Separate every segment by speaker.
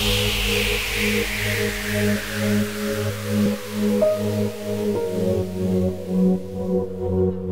Speaker 1: Thank you.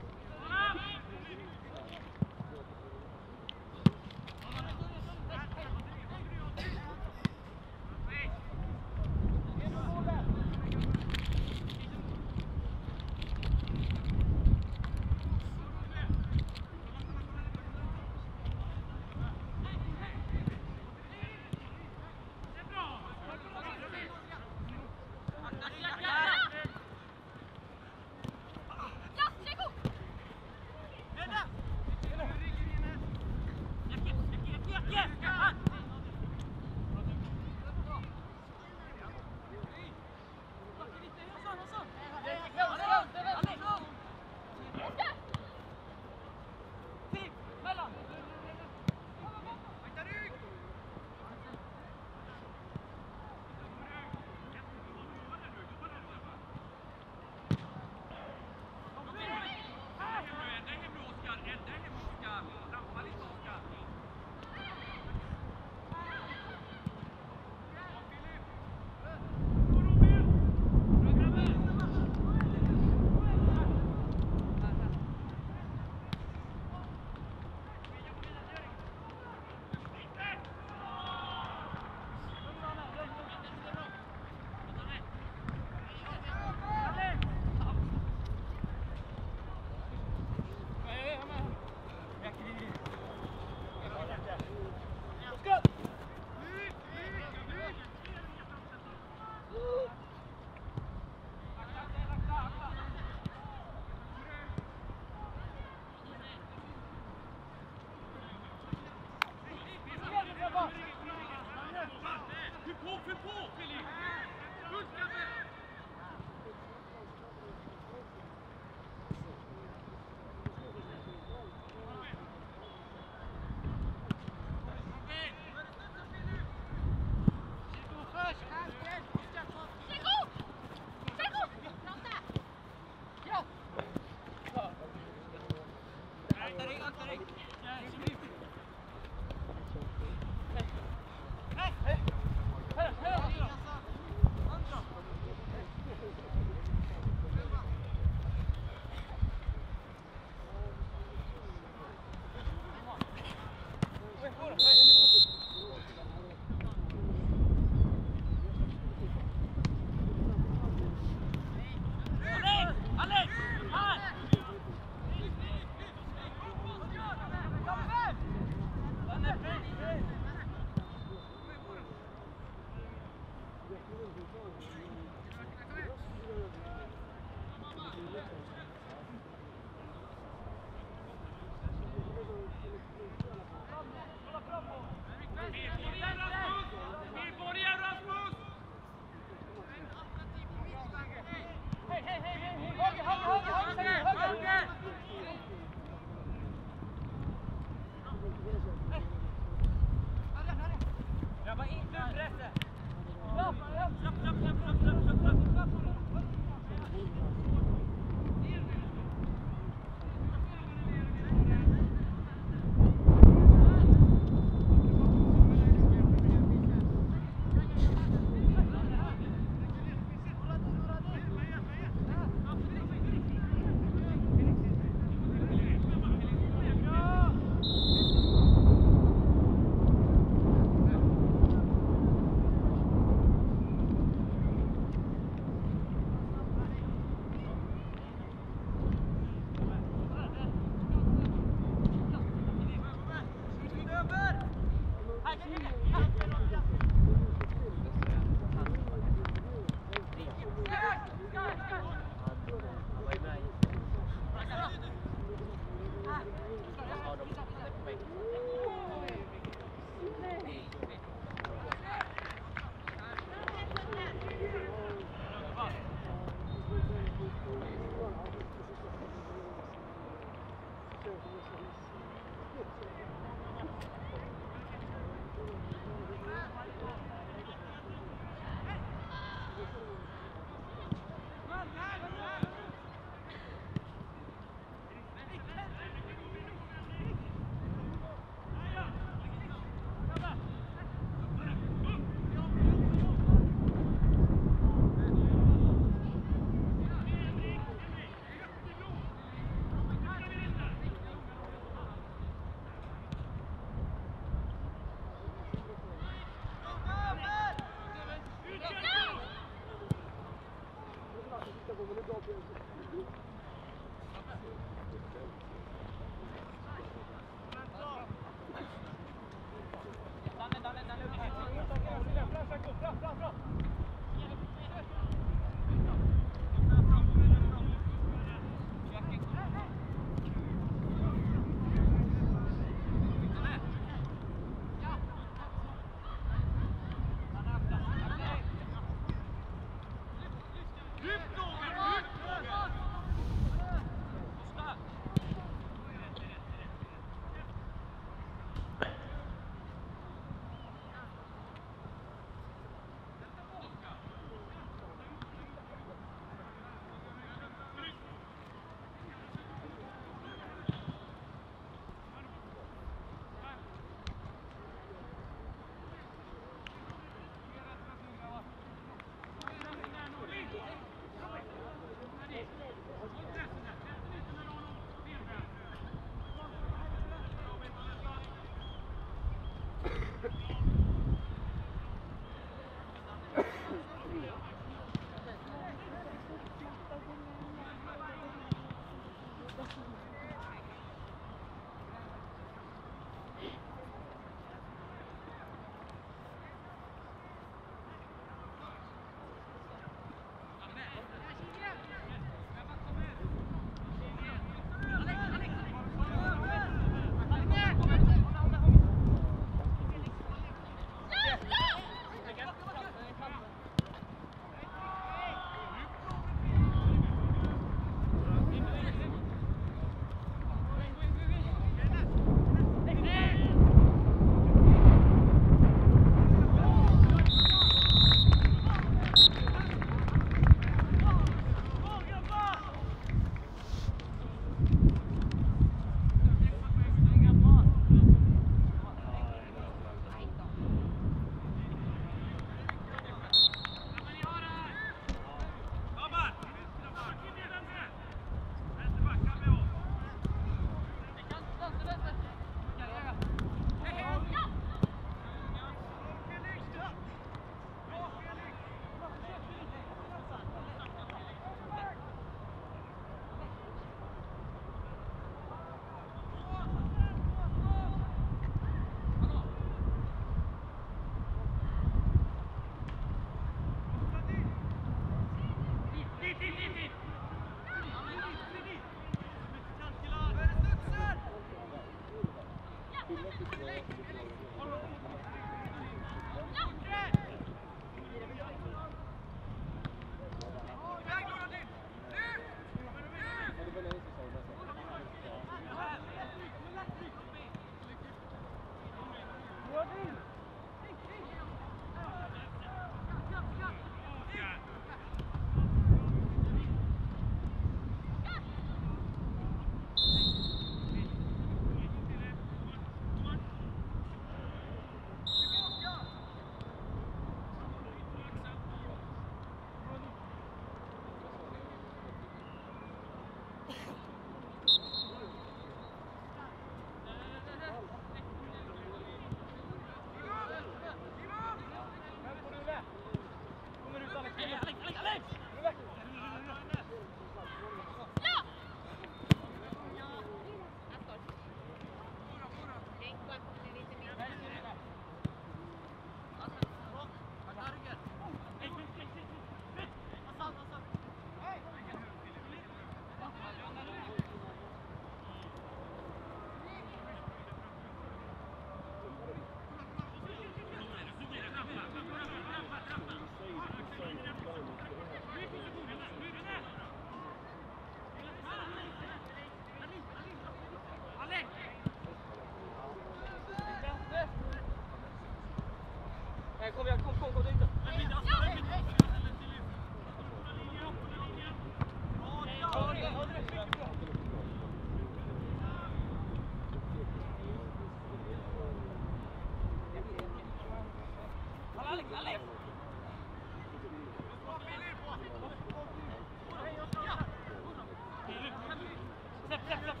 Speaker 1: Step, step, step.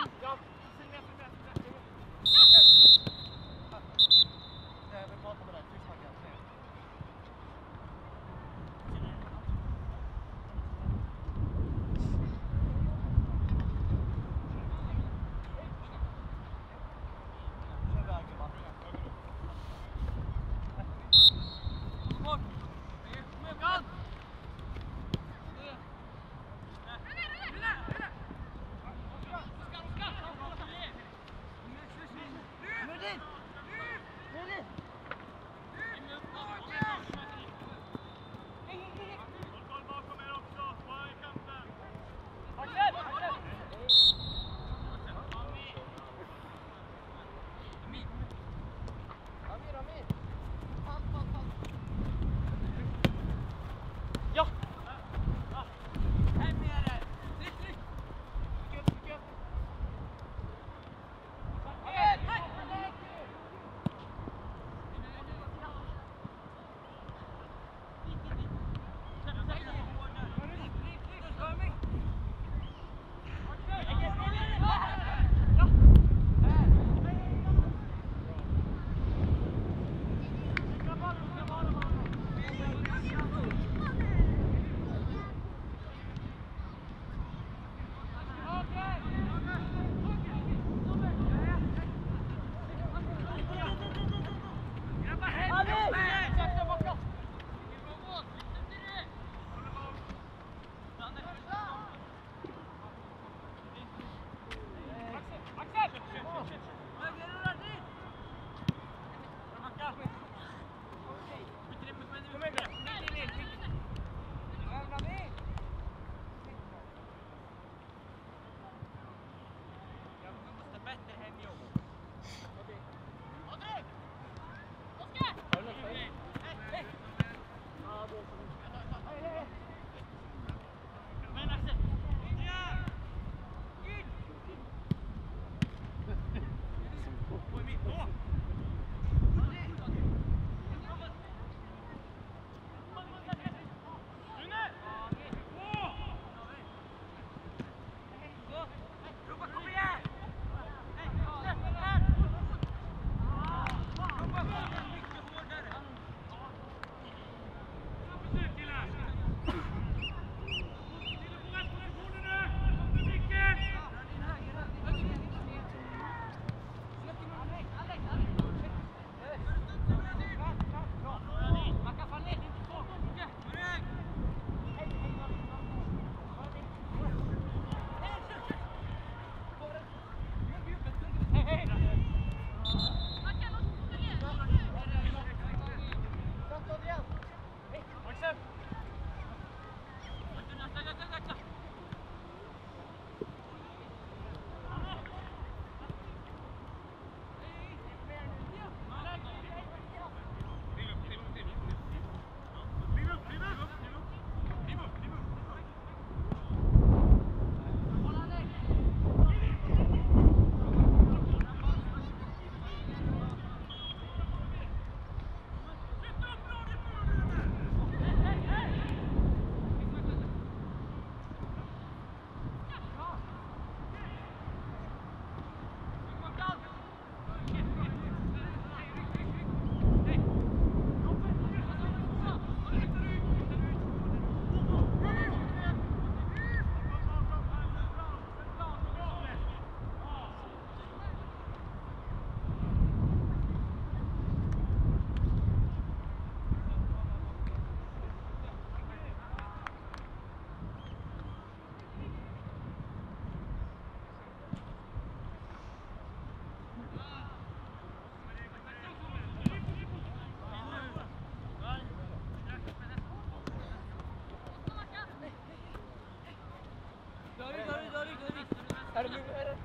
Speaker 1: Jump. Hadi bir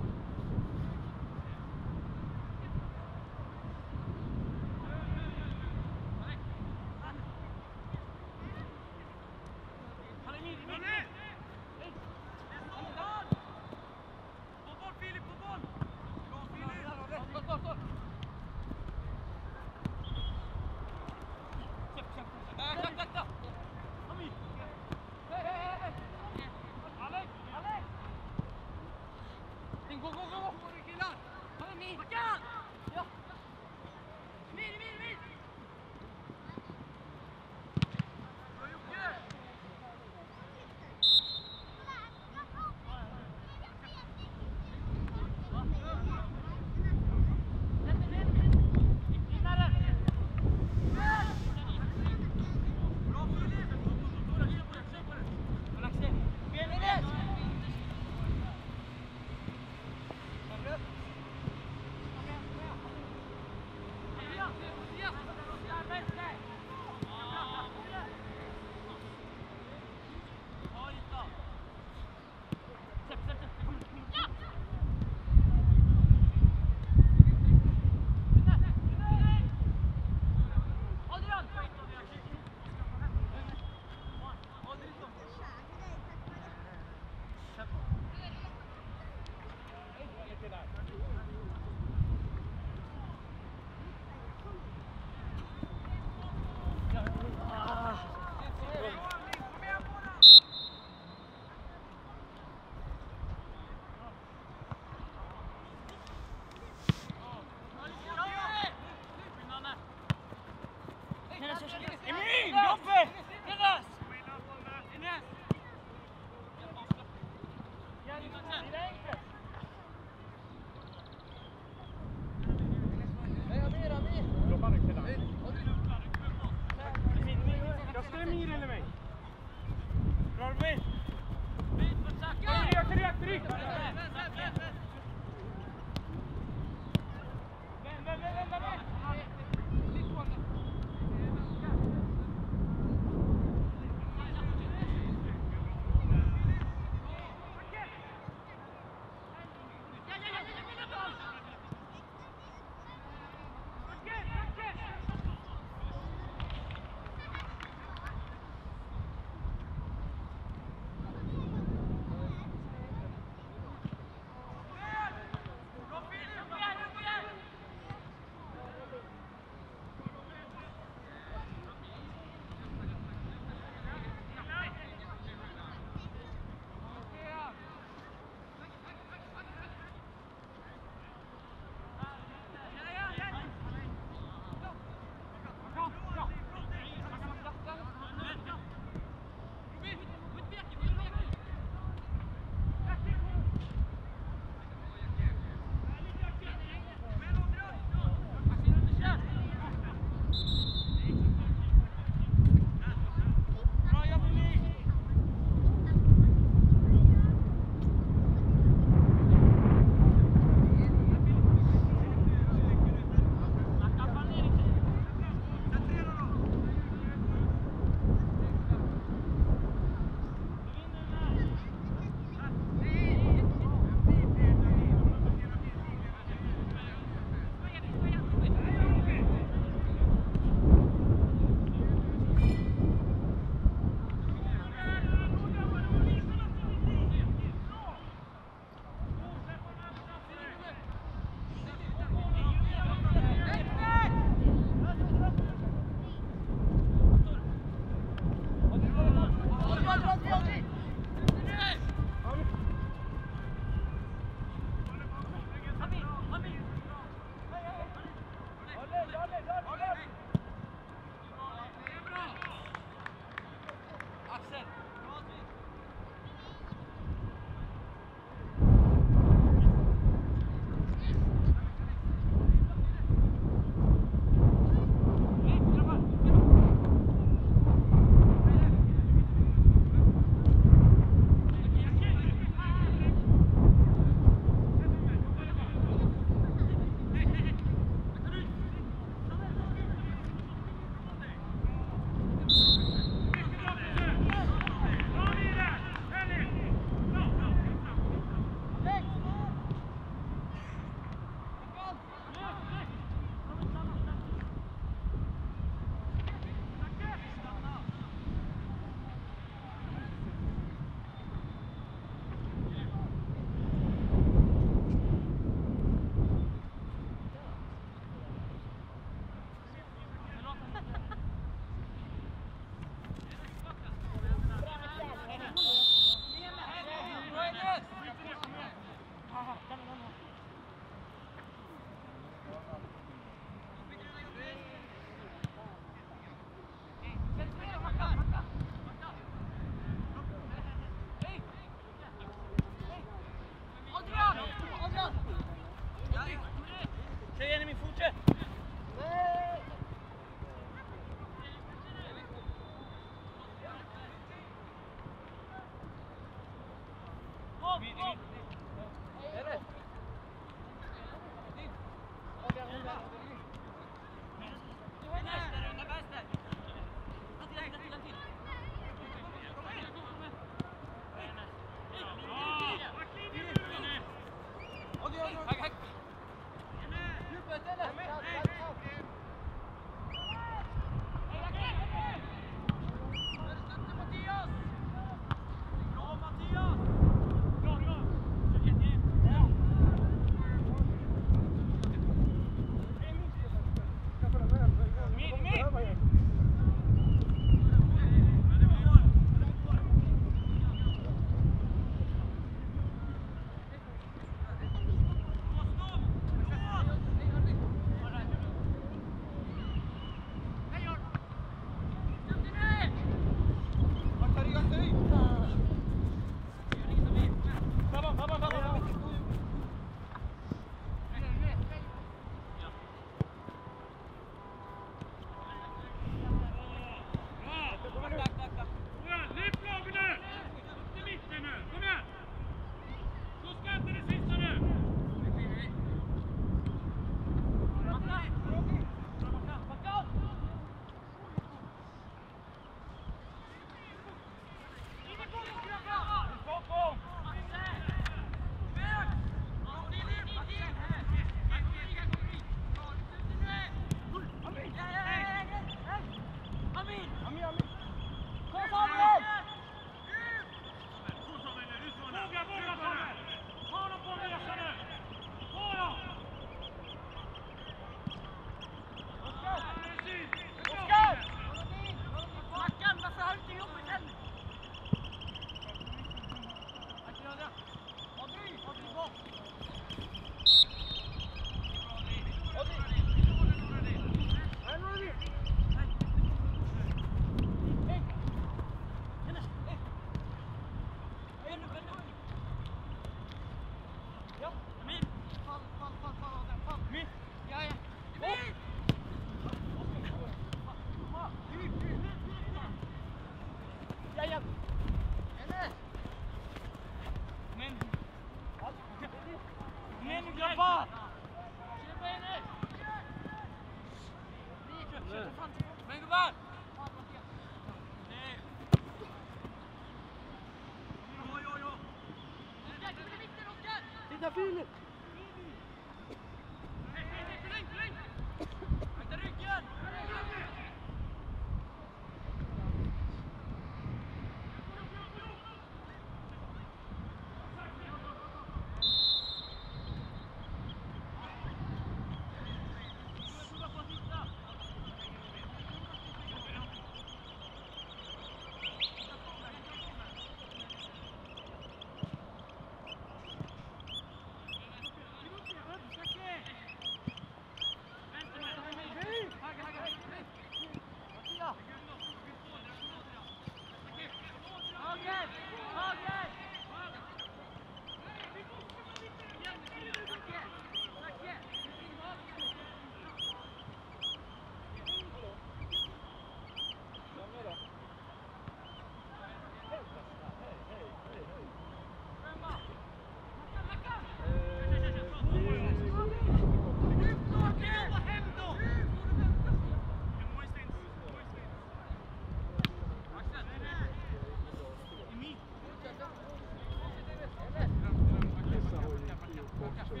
Speaker 1: Jag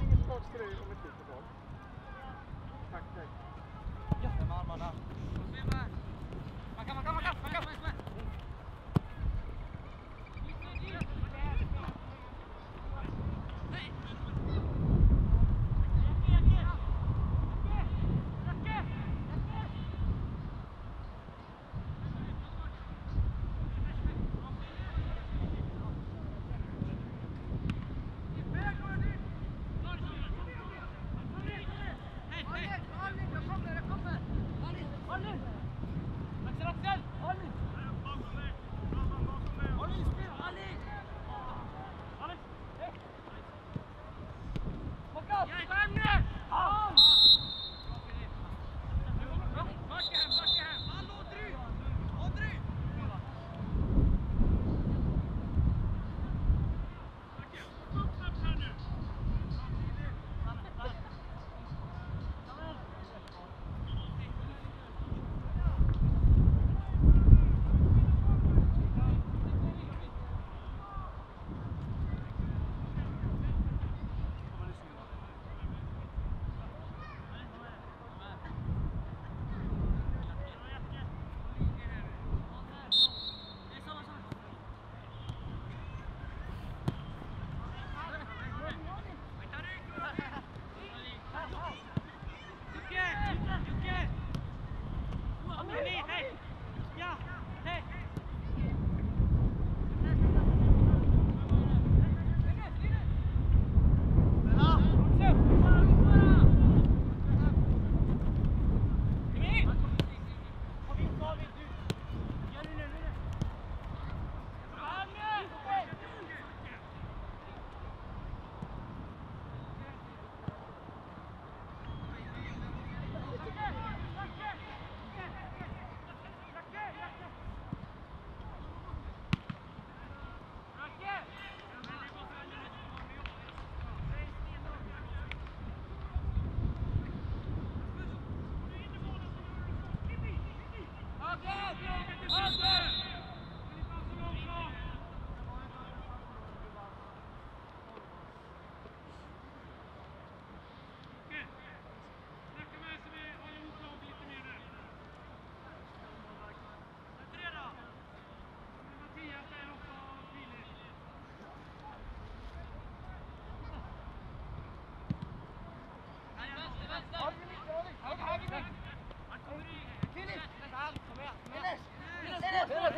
Speaker 1: ringer tillbaka om ett litet tag. Tack, tack. Jätte med armarna.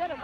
Speaker 1: Pero,